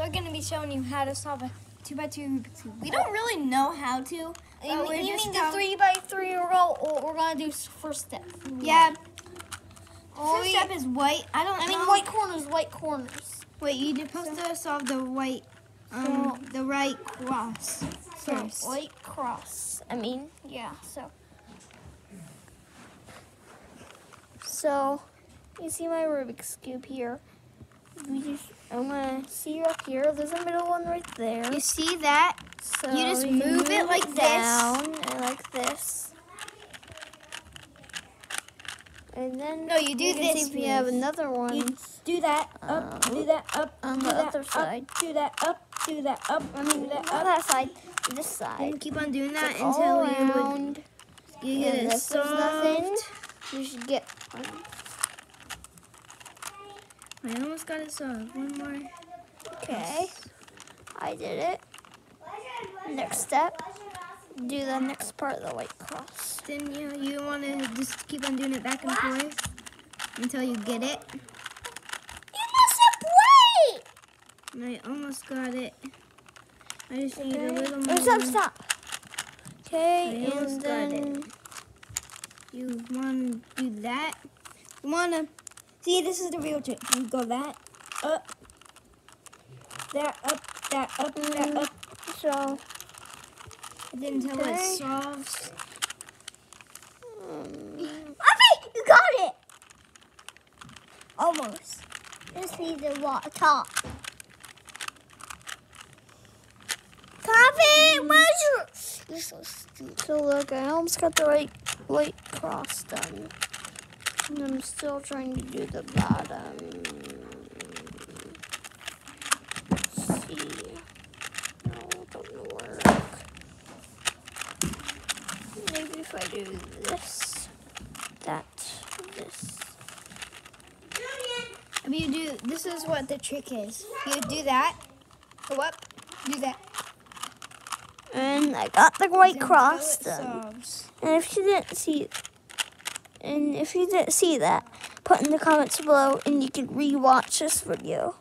we're gonna be showing you how to solve a two by two Rubik's cube. We don't really know how to. You, mean- we're you mean the tell- three by three roll? Or we're gonna do first step. Yeah. Oh, First yeah. step is white. I don't I mean know. white corners, white corners. Wait, you're supposed to solve the white, um, the right cross So first. white cross. I mean, yeah. So. So, you see my Rubik's cube here. We just, I'm gonna see up here. There's a middle one right there. You see that? So you just can move it like this. down and like this. And then No, you do can see this if you have another one. You do that up, Um, do that up, on do the that other up, side. do that up, do that up, I mean, do that up. that side, this side. And keep on doing that until you around. you get it if there's nothing, solved. you should get. I almost got it solved. One more. Okay, I did it. Next step, do the next part of the white cross. Then you you want to just keep on doing it back and forth until you get it. You must have wait. I almost got it. I just need a little Oh, more. stop, stop. Okay, and then You want to do that. You want to see. This is the real trick. You go that up, that up, that up, that Mm. up, so and then until Okay. it solves. um, Mommy, you got it. Almost. Just need the wa- top. Coffee, where's your? You're so stupid. so look, I almost got the right white cross done. I'm still trying to do the bottom. Let's see. No, it doesn't work. Maybe if I do this, that, this. If you do, this is what the trick is. You do that. Go up. Do that. And I got the white cross done. And if you didn't see and if you didn't see that, put in the comments below and you can rewatch this video.